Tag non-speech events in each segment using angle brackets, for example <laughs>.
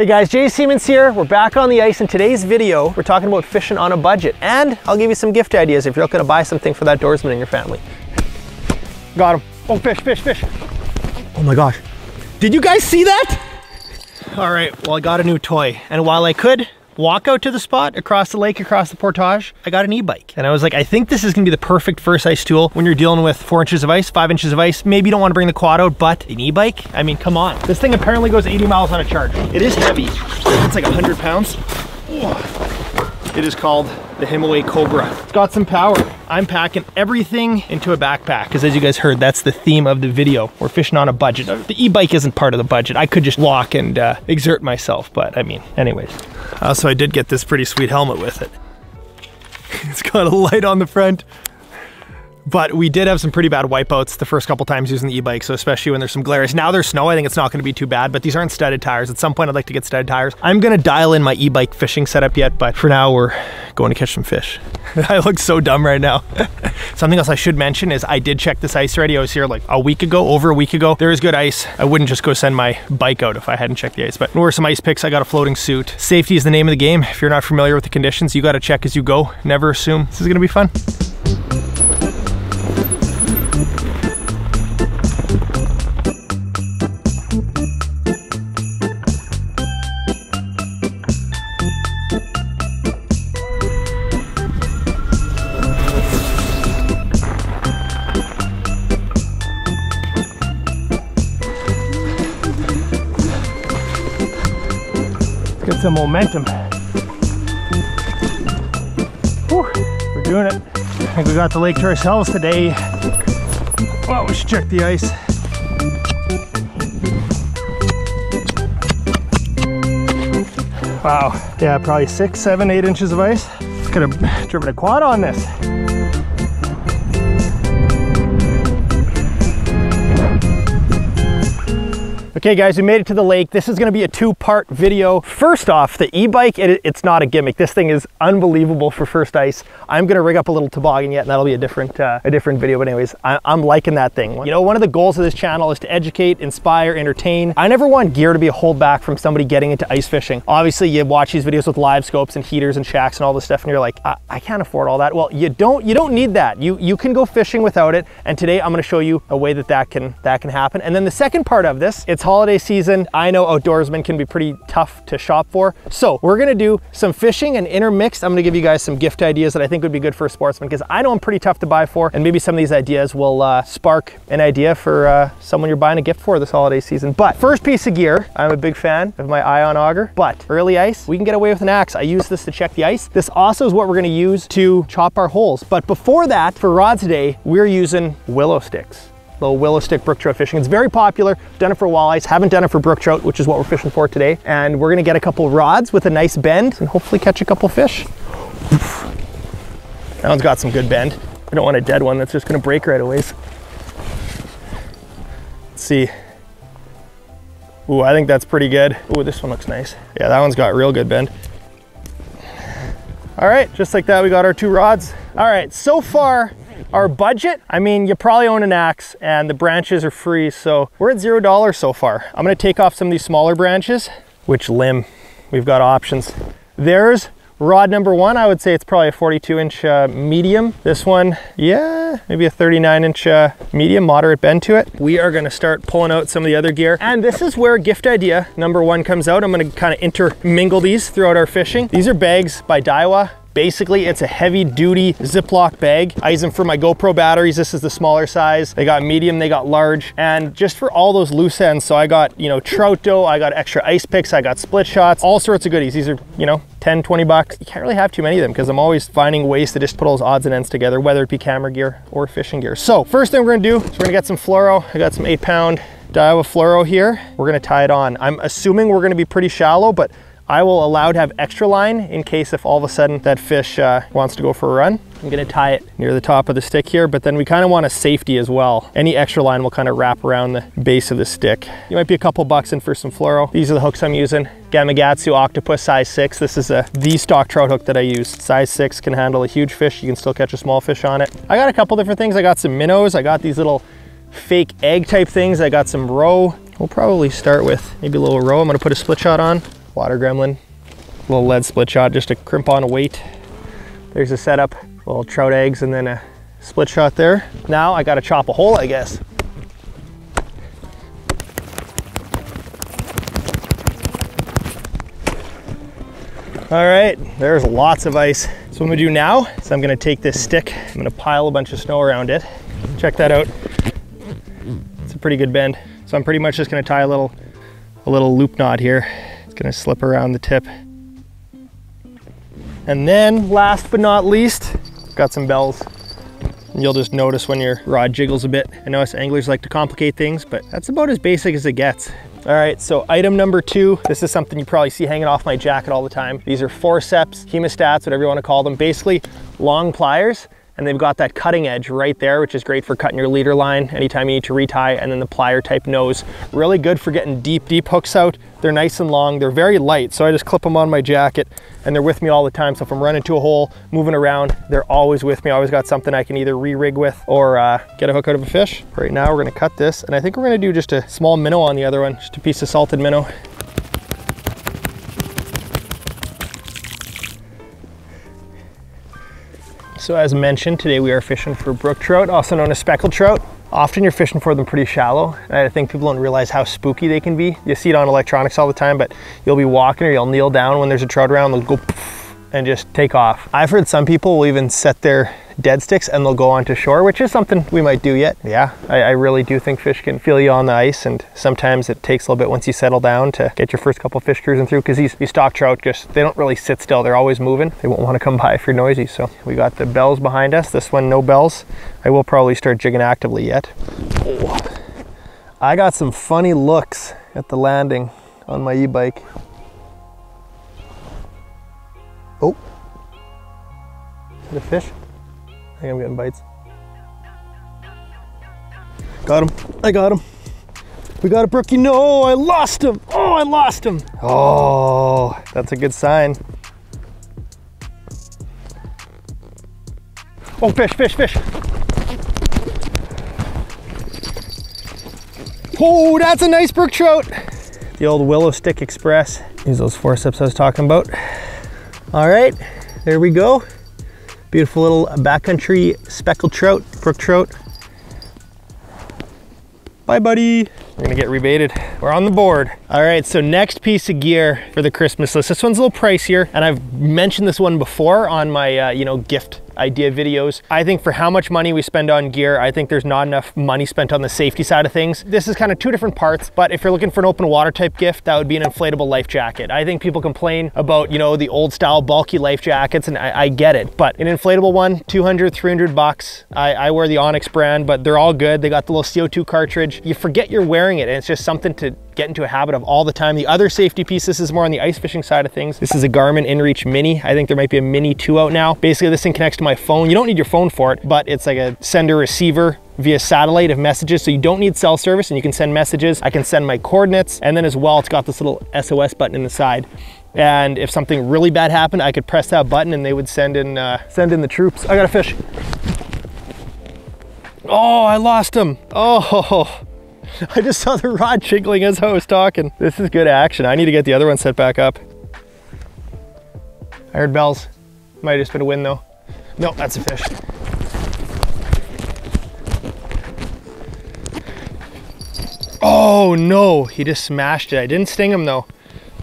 Hey guys, Jay Siemens here. We're back on the ice. In today's video, we're talking about fishing on a budget. And I'll give you some gift ideas if you're looking to buy something for that doorsman in your family. Got him. Oh, fish, fish, fish. Oh my gosh. Did you guys see that? All right, well, I got a new toy. And while I could walk out to the spot across the lake, across the portage, I got an e-bike. And I was like, I think this is gonna be the perfect first ice tool when you're dealing with four inches of ice, five inches of ice. Maybe you don't wanna bring the quad out, but an e-bike? I mean, come on. This thing apparently goes 80 miles on a charge. It is heavy. It's like 100 pounds. It is called the Himiway Cobra. It's got some power. I'm packing everything into a backpack because as you guys heard, that's the theme of the video. We're fishing on a budget. The e-bike isn't part of the budget. I could just walk and uh, exert myself, but I mean, anyways. Also, I did get this pretty sweet helmet with it. <laughs> it's got a light on the front. But we did have some pretty bad wipeouts the first couple times using the e-bike, so especially when there's some glares. Now there's snow, I think it's not gonna be too bad, but these aren't studded tires. At some point I'd like to get studded tires. I'm gonna dial in my e-bike fishing setup yet, but for now we're going to catch some fish. <laughs> I look so dumb right now. <laughs> Something else I should mention is I did check this ice already. I was here like a week ago, over a week ago. There is good ice. I wouldn't just go send my bike out if I hadn't checked the ice, but were some ice picks. I got a floating suit. Safety is the name of the game. If you're not familiar with the conditions, you gotta check as you go. Never assume. This is gonna be fun. Momentum. Whew, we're doing it. I think we got the lake to ourselves today. Well, we should check the ice. Wow, yeah, probably six, seven, eight inches of ice. Could have driven a quad on this. Okay guys, we made it to the lake. This is gonna be a two-part video. First off, the e-bike, it, it's not a gimmick. This thing is unbelievable for first ice. I'm gonna rig up a little toboggan yet, and that'll be a different, uh, a different video. But anyways, I, I'm liking that thing. You know, one of the goals of this channel is to educate, inspire, entertain. I never want gear to be a holdback from somebody getting into ice fishing. Obviously, you watch these videos with live scopes and heaters and shacks and all this stuff, and you're like, I, I can't afford all that. Well, you don't, you don't need that. You, you can go fishing without it. And today I'm gonna show you a way that that can, that can happen. And then the second part of this, it's holiday season. I know outdoorsmen can be pretty tough to shop for. So we're gonna do some fishing and intermixed. I'm gonna give you guys some gift ideas that I think would be good for a sportsman because I know I'm pretty tough to buy for and maybe some of these ideas will uh, spark an idea for uh, someone you're buying a gift for this holiday season. But first piece of gear, I'm a big fan of my Ion Auger, but early ice, we can get away with an axe. I use this to check the ice. This also is what we're gonna use to chop our holes. But before that, for rod today, we're using willow sticks little willow stick brook trout fishing. It's very popular. Done it for walleyes, haven't done it for brook trout, which is what we're fishing for today. And we're gonna get a couple rods with a nice bend and hopefully catch a couple fish. That one's got some good bend. I don't want a dead one that's just gonna break right away. Let's see. Ooh, I think that's pretty good. Ooh, this one looks nice. Yeah, that one's got real good bend. All right, just like that, we got our two rods. All right, so far, our budget, I mean, you probably own an axe and the branches are free, so we're at zero dollars so far. I'm gonna take off some of these smaller branches. Which limb? We've got options. There's rod number one. I would say it's probably a 42 inch uh, medium. This one, yeah, maybe a 39 inch uh, medium, moderate bend to it. We are gonna start pulling out some of the other gear. And this is where gift idea number one comes out. I'm gonna kind of intermingle these throughout our fishing. These are bags by Daiwa. Basically, it's a heavy duty Ziploc bag. I use them for my GoPro batteries. This is the smaller size. They got medium, they got large. And just for all those loose ends, so I got, you know, trout dough, I got extra ice picks, I got split shots, all sorts of goodies. These are, you know, 10, 20 bucks. You can't really have too many of them because I'm always finding ways to just put all those odds and ends together, whether it be camera gear or fishing gear. So first thing we're gonna do is we're gonna get some fluoro. I got some eight pound Daiwa fluoro here. We're gonna tie it on. I'm assuming we're gonna be pretty shallow, but I will allow to have extra line in case if all of a sudden that fish uh, wants to go for a run. I'm gonna tie it near the top of the stick here, but then we kind of want a safety as well. Any extra line will kind of wrap around the base of the stick. You might be a couple bucks in for some fluoro. These are the hooks I'm using. Gamakatsu Octopus size six. This is a the stock trout hook that I use. Size six can handle a huge fish. You can still catch a small fish on it. I got a couple different things. I got some minnows. I got these little fake egg type things. I got some roe. We'll probably start with maybe a little roe. I'm gonna put a split shot on. Water gremlin. Little lead split shot just to crimp on a weight. There's a setup, little trout eggs and then a split shot there. Now I gotta chop a hole, I guess. All right, there's lots of ice. So what I'm gonna do now is I'm gonna take this stick, I'm gonna pile a bunch of snow around it. Check that out. It's a pretty good bend. So I'm pretty much just gonna tie a little, a little loop knot here. Gonna slip around the tip. And then last but not least, got some bells. And you'll just notice when your rod jiggles a bit. I know us anglers like to complicate things, but that's about as basic as it gets. All right, so item number two, this is something you probably see hanging off my jacket all the time. These are forceps, hemostats, whatever you wanna call them. Basically, long pliers and they've got that cutting edge right there, which is great for cutting your leader line anytime you need to retie, and then the plier type nose. Really good for getting deep, deep hooks out. They're nice and long, they're very light, so I just clip them on my jacket, and they're with me all the time. So if I'm running to a hole, moving around, they're always with me. I always got something I can either re-rig with or uh, get a hook out of a fish. Right now we're gonna cut this, and I think we're gonna do just a small minnow on the other one, just a piece of salted minnow. So as mentioned, today we are fishing for brook trout, also known as speckled trout. Often you're fishing for them pretty shallow. And I think people don't realize how spooky they can be. You see it on electronics all the time, but you'll be walking or you'll kneel down when there's a trout around, they'll go and just take off. I've heard some people will even set their dead sticks and they'll go onto shore, which is something we might do yet. Yeah, I, I, really do think fish can feel you on the ice and sometimes it takes a little bit once you settle down to get your first couple fish cruising through because these, these stock trout just, they don't really sit still. They're always moving. They won't want to come by if you're noisy. So we got the bells behind us. This one, no bells. I will probably start jigging actively yet. Oh. I got some funny looks at the landing on my e-bike. Oh, the fish? I think I'm getting bites. Got him. I got him. We got a brookie. No, I lost him. Oh, I lost him. Oh, that's a good sign. Oh, fish, fish, fish. Oh, that's a nice brook trout. The old willow stick express. Use those forceps I was talking about. All right, there we go. Beautiful little backcountry speckled trout, brook trout. Bye, buddy. We're gonna get rebaited. We're on the board. All right, so next piece of gear for the Christmas list. This one's a little pricier, and I've mentioned this one before on my, uh, you know, gift idea videos. I think for how much money we spend on gear, I think there's not enough money spent on the safety side of things. This is kind of two different parts, but if you're looking for an open water type gift, that would be an inflatable life jacket. I think people complain about, you know, the old style bulky life jackets, and I, I get it, but an inflatable one, 200, 300 bucks. I, I wear the Onyx brand, but they're all good. They got the little CO2 cartridge. You forget you're wearing it, and it's just something to get into a habit of all the time. The other safety piece, this is more on the ice fishing side of things. This is a Garmin InReach Mini. I think there might be a Mini 2 out now. Basically, this thing connects to my phone. You don't need your phone for it, but it's like a sender receiver via satellite of messages. So you don't need cell service and you can send messages. I can send my coordinates. And then as well, it's got this little SOS button in the side. And if something really bad happened, I could press that button and they would send in, uh, send in the troops. I got a fish. Oh, I lost him. Oh, <laughs> I just saw the rod jiggling as I was talking. This is good action. I need to get the other one set back up. I heard bells. Might have just been a wind though. No, that's a fish. Oh no, he just smashed it. I didn't sting him though.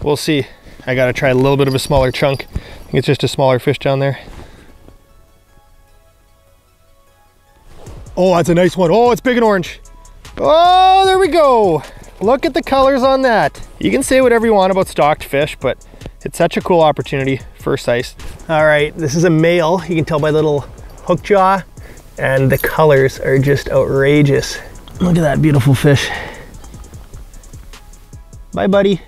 We'll see. I gotta try a little bit of a smaller chunk. I think it's just a smaller fish down there. Oh, that's a nice one. Oh, it's big and orange. Oh, there we go. Look at the colors on that. You can say whatever you want about stocked fish, but it's such a cool opportunity, first ice. All right, this is a male. You can tell by the little hook jaw and the colors are just outrageous. Look at that beautiful fish. Bye, buddy.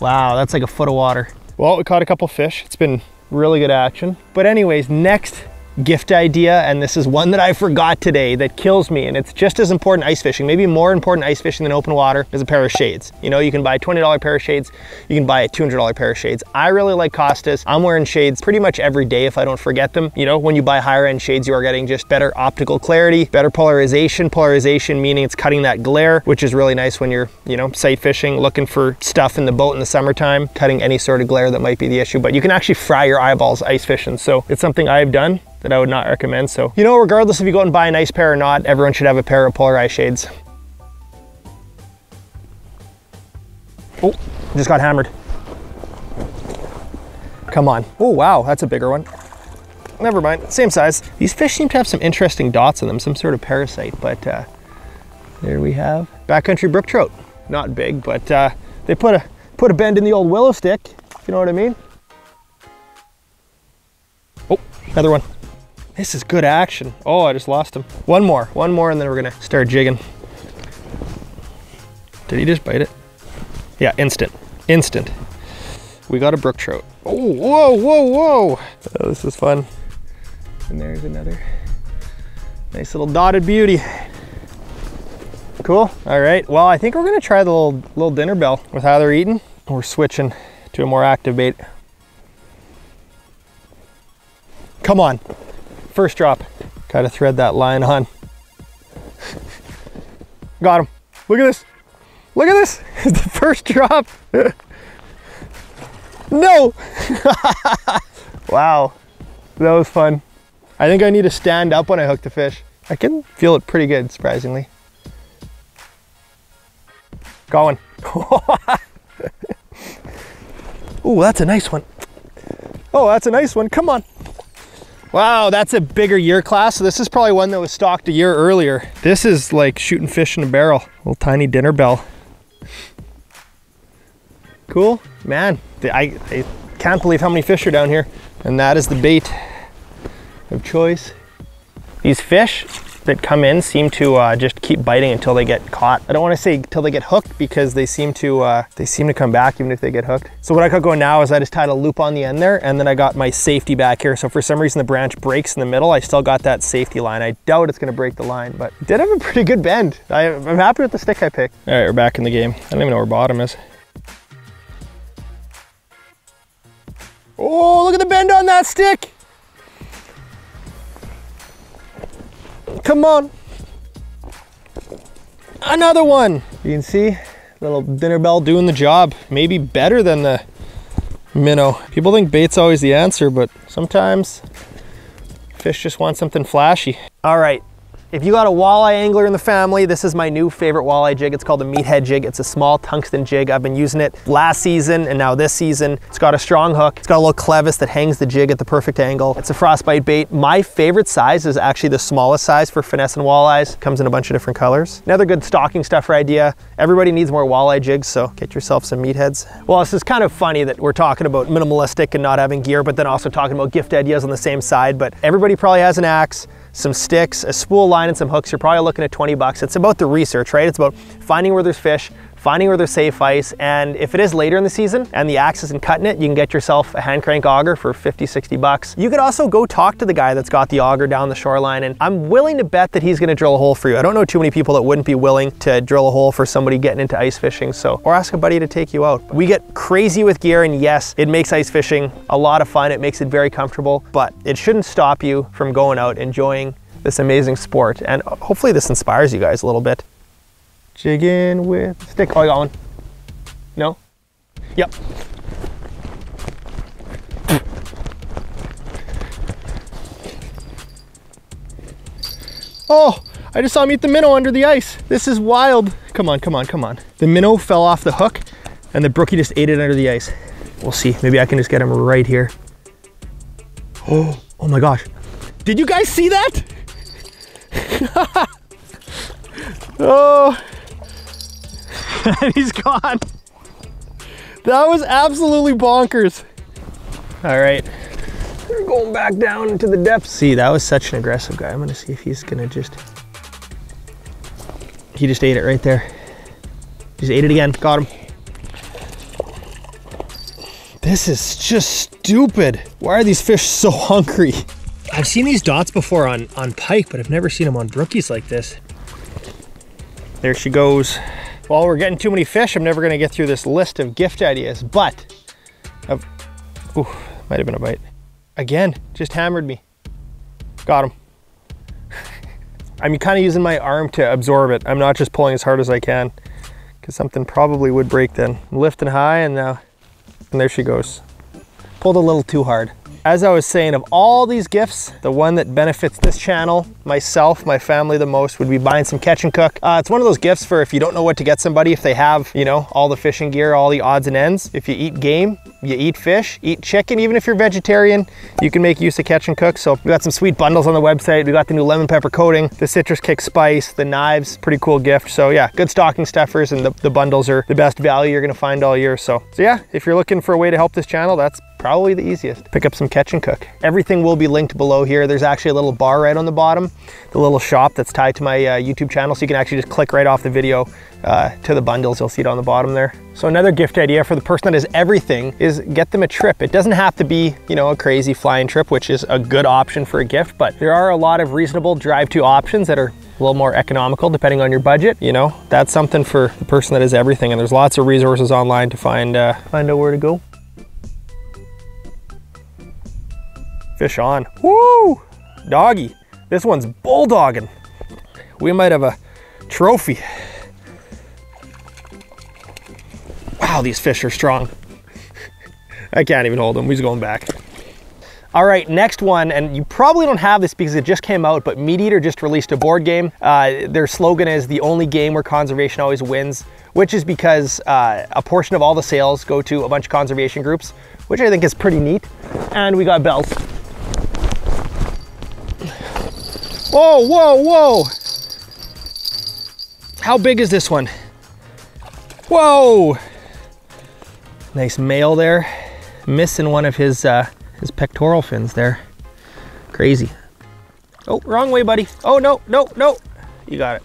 Wow, that's like a foot of water. Well, we caught a couple fish. It's been really good action. But anyways, next gift idea, and this is one that I forgot today that kills me, and it's just as important ice fishing, maybe more important ice fishing than open water, is a pair of shades. You know, you can buy a $20 pair of shades, you can buy a $200 pair of shades. I really like Costas. I'm wearing shades pretty much every day if I don't forget them. You know, when you buy higher end shades, you are getting just better optical clarity, better polarization. Polarization meaning it's cutting that glare, which is really nice when you're, you know, sight fishing, looking for stuff in the boat in the summertime, cutting any sort of glare that might be the issue. But you can actually fry your eyeballs ice fishing. So it's something I've done that I would not recommend. So, you know, regardless if you go and buy a nice pair or not, everyone should have a pair of polarized shades. Oh, just got hammered. Come on. Oh, wow, that's a bigger one. Never mind, same size. These fish seem to have some interesting dots on them, some sort of parasite, but uh, there we have backcountry brook trout. Not big, but uh, they put a, put a bend in the old willow stick, if you know what I mean. Oh, another one. This is good action. Oh, I just lost him. One more, one more, and then we're gonna start jigging. Did he just bite it? Yeah, instant, instant. We got a brook trout. Oh, whoa, whoa, whoa. Oh, this is fun. And there's another nice little dotted beauty. Cool, all right. Well, I think we're gonna try the little, little dinner bell with how they're eating. We're switching to a more active bait. Come on, first drop. Gotta thread that line on. Got him. Look at this. Look at this. <laughs> It's the first drop. <laughs> no. <laughs> wow. That was fun. I think I need to stand up when I hook the fish. I can feel it pretty good, surprisingly. Going. Ooh, that's a nice one. Oh, that's a nice one. Come on. Wow, that's a bigger year class. So this is probably one that was stocked a year earlier. This is like shooting fish in a barrel. Little tiny dinner bell. Cool. Man, I, I can't believe how many fish are down here. And that is the bait of choice. These fish that come in seem to uh, just keep biting until they get caught. I don't want to say until they get hooked because they seem to uh, they seem to come back even if they get hooked. So what I got going now is I just tied a loop on the end there and then I got my safety back here. So for some reason the branch breaks in the middle, I still got that safety line. I doubt it's going to break the line, but it did have a pretty good bend. I, am happy with the stick I picked. All right, we're back in the game. I don't even know where bottom is. Oh, look at the bend on that stick. Come on. Another one. You can see little dinner bell doing the job. Maybe better than the minnow. People think bait's always the answer, but sometimes fish just want something flashy. All right, if you got a walleye angler in the family, this is my new favorite walleye jig. It's called the meathead jig. It's a small tungsten jig. I've been using it last season and now this season. It's got a strong hook. It's got a little clevis that hangs the jig at the perfect angle. It's a frostbite bait. My favorite size is actually the smallest size for finesse and walleyes. Comes in a bunch of different colors. Another good stocking stuffer idea. Everybody needs more walleye jigs, so get yourself some meatheads. Well, this is kind of funny that we're talking about minimalistic and not having gear, but then also talking about gift ideas on the same side. But everybody probably has an axe some sticks, a spool line, and some hooks, you're probably looking at 20 bucks. It's about the research, right? It's about finding where there's fish, finding where there's safe ice, and if it is later in the season and the axe isn't cutting it, you can get yourself a hand crank auger for 50, 60 bucks. You could also go talk to the guy that's got the auger down the shoreline, and I'm willing to bet that he's gonna drill a hole for you. I don't know too many people that wouldn't be willing to drill a hole for somebody getting into ice fishing, so, or ask a buddy to take you out. We get crazy with gear, and yes, it makes ice fishing a lot of fun. It makes it very comfortable, but it shouldn't stop you from going out enjoying this amazing sport. And hopefully this inspires you guys a little bit. Jigging with stick. Oh, I got one. No? Yep. Oh, I just saw him eat the minnow under the ice. This is wild. Come on, come on, come on. The minnow fell off the hook and the brookie just ate it under the ice. We'll see. Maybe I can just get him right here. Oh, <gasps> oh my gosh. Did you guys see that? <laughs> oh, <laughs> he's gone. That was absolutely bonkers. All right, we're going back down into the depths. See, that was such an aggressive guy. I'm gonna see if he's gonna just, he just ate it right there. Just ate it again, got him. This is just stupid. Why are these fish so <laughs> hungry? I've seen these dots before on, on pike, but I've never seen them on brookies like this. There she goes. Well, we're getting too many fish. I'm never gonna get through this list of gift ideas, but, I've, ooh, might have been a bite. Again, just hammered me. Got him. <laughs> I'm kind of using my arm to absorb it. I'm not just pulling as hard as I can because something probably would break then. I'm lifting high and now, and there she goes. Pulled a little too hard as I was saying, of all these gifts, the one that benefits this channel, myself, my family the most would be buying some catch and cook. Uh, it's one of those gifts for if you don't know what to get somebody, if they have, you know, all the fishing gear, all the odds and ends. If you eat game, you eat fish, eat chicken, even if you're vegetarian, you can make use of catch and cook. So we got some sweet bundles on the website. We got the new lemon pepper coating, the citrus kick spice, the knives, pretty cool gift. So yeah, good stocking stuffers and the, the bundles are the best value you're gonna find all year. So, so yeah, if you're looking for a way to help this channel, that's probably the easiest. Pick up some catch and cook. Everything will be linked below here. There's actually a little bar right on the bottom, the little shop that's tied to my uh, YouTube channel. So you can actually just click right off the video uh, to the bundles. You'll see it on the bottom there. So another gift idea for the person that has everything is get them a trip. It doesn't have to be, you know, a crazy flying trip, which is a good option for a gift, but there are a lot of reasonable drive to options that are a little more economical depending on your budget. You know, that's something for the person that has everything. And there's lots of resources online to find, uh, find out where to go. Fish on. Woo! Doggy. This one's bulldogging. We might have a trophy. Wow, these fish are strong. I can't even hold them. He's going back. All right, next one, and you probably don't have this because it just came out, but MeatEater just released a board game. Uh, their slogan is the only game where conservation always wins, which is because uh, a portion of all the sales go to a bunch of conservation groups, which I think is pretty neat. And we got bells. Whoa, whoa, whoa. How big is this one? Whoa. Nice male there. Missing one of his, uh, his pectoral fins there. Crazy. Oh, wrong way, buddy. Oh, no, no, no. You got it.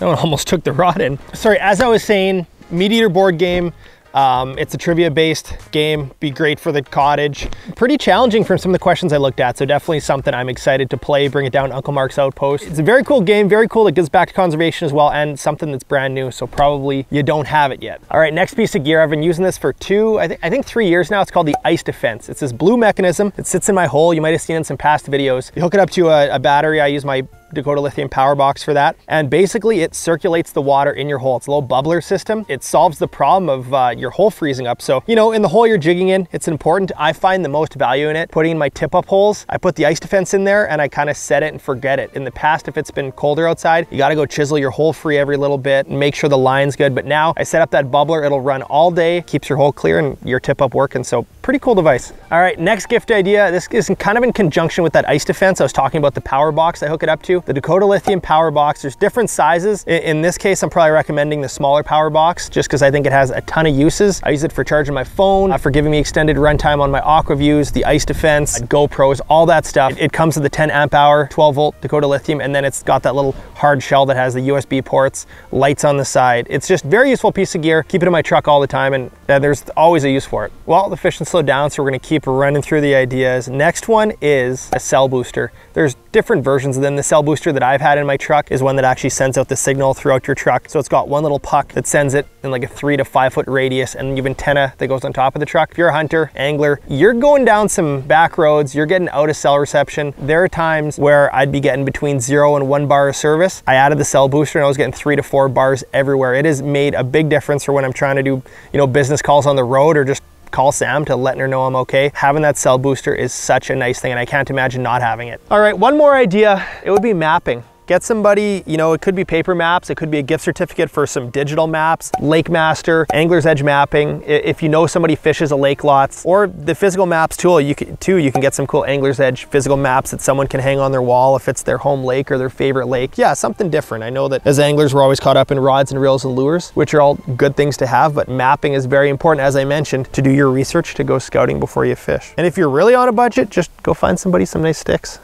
That one <laughs> almost took the rod in. Sorry, as I was saying, MeatEater board game, um, it's a trivia based game, be great for the cottage. Pretty challenging from some of the questions I looked at, so definitely something I'm excited to play, bring it down Uncle Mark's Outpost. It's a very cool game, very cool. It gives back to conservation as well, and something that's brand new, so probably you don't have it yet. All right, next piece of gear. I've been using this for two, I, th I think three years now. It's called the Ice Defense. It's this blue mechanism. It sits in my hole. You might have seen in some past videos. You hook it up to a, a battery. I use my Dakota Lithium power box for that. And basically it circulates the water in your hole. It's a little bubbler system. It solves the problem of uh, your hole freezing up. So, you know, in the hole you're jigging in, it's important. I find the most value in it. Putting in my tip up holes, I put the ice defense in there and I kind of set it and forget it. In the past, if it's been colder outside, you got to go chisel your hole free every little bit and make sure the line's good. But now I set up that bubbler, it'll run all day, keeps your hole clear and your tip up working. So pretty cool device. All right, next gift idea. This is kind of in conjunction with that ice defense. I was talking about the power box I hook it up to. The Dakota Lithium power box. There's different sizes. In, this case, I'm probably recommending the smaller power box just because I think it has a ton of uses. I use it for charging my phone, uh, for giving me extended runtime on my Aqua-Vus, the ice defense, GoPros, all that stuff. It, it comes with the 10 amp hour, 12 volt Dakota Lithium, and then it's got that little hard shell that has the USB ports, lights on the side. It's just a very useful piece of gear. Keep it in my truck all the time, and uh, there's always a use for it. Well, the fishing slowed down, so we're gonna keep running through the ideas. Next one is a cell booster. There's different versions of them. The cell booster that I've had in my truck is one that actually sends out the signal throughout your truck. So it's got one little puck that sends it in like a three to five foot radius and you have antenna that goes on top of the truck. If you're a hunter, angler, you're going down some back roads, you're getting out of cell reception. There are times where I'd be getting between zero and one bar of service. I added the cell booster and I was getting three to four bars everywhere. It has made a big difference for when I'm trying to do, you know, business calls on the road or just call Sam to letting her know I'm okay. Having that cell booster is such a nice thing and I can't imagine not having it. All right, one more idea. It would be mapping. Get somebody, you know, it could be paper maps, it could be a gift certificate for some digital maps, LakeMaster, Angler's Edge mapping. If you know somebody fishes a lake lots, or the physical maps tool, you can, too, you can get some cool Angler's Edge physical maps that someone can hang on their wall if it's their home lake or their favorite lake. Yeah, something different. I know that as anglers, we're always caught up in rods and reels and lures, which are all good things to have, but mapping is very important, as I mentioned, to do your research, to go scouting before you fish. And if you're really on a budget, just go find somebody some nice sticks.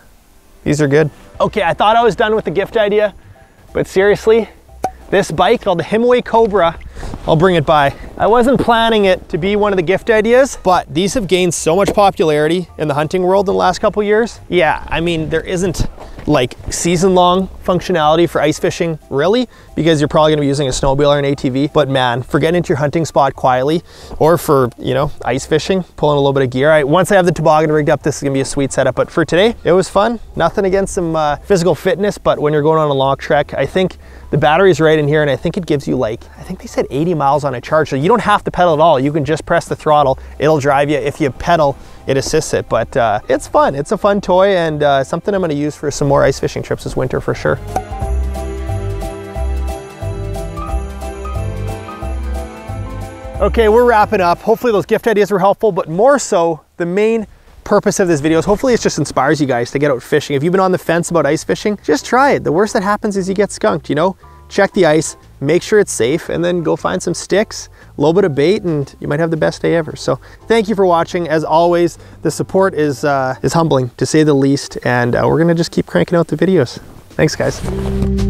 These are good. Okay, I thought I was done with the gift idea, but seriously, this bike called the Himiway Cobra, I'll bring it by. I wasn't planning it to be one of the gift ideas, but these have gained so much popularity in the hunting world in the last couple years. Yeah, I mean, there isn't like season long functionality for ice fishing really because you're probably going to be using a snowmobile or an ATV but man for getting into your hunting spot quietly or for you know ice fishing pulling a little bit of gear I, once I have the toboggan rigged up this is gonna be a sweet setup but for today it was fun nothing against some uh, physical fitness but when you're going on a long trek I think the battery's right in here and I think it gives you like, I think they said 80 miles on a charge. So you don't have to pedal at all. You can just press the throttle. It'll drive you. If you pedal, it assists it. But uh, it's fun. It's a fun toy and uh, something I'm gonna use for some more ice fishing trips this winter for sure. Okay, we're wrapping up. Hopefully those gift ideas were helpful, but more so, the main purpose of this video is hopefully it just inspires you guys to get out fishing. If you've been on the fence about ice fishing, just try it. The worst that happens is you get skunked, you know? Check the ice, make sure it's safe, and then go find some sticks, little bit of bait, and you might have the best day ever. So thank you for watching. As always, the support is, uh, is humbling, to say the least, and uh, we're gonna just keep cranking out the videos. Thanks, guys.